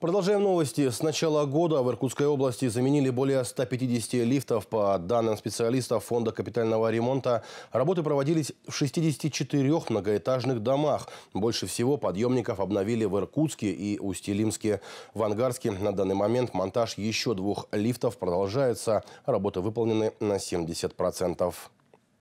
Продолжаем новости. С начала года в Иркутской области заменили более 150 лифтов. По данным специалистов Фонда капитального ремонта, работы проводились в 64 многоэтажных домах. Больше всего подъемников обновили в Иркутске и Усть-Илимске. В Ангарске на данный момент монтаж еще двух лифтов продолжается. Работы выполнены на 70%.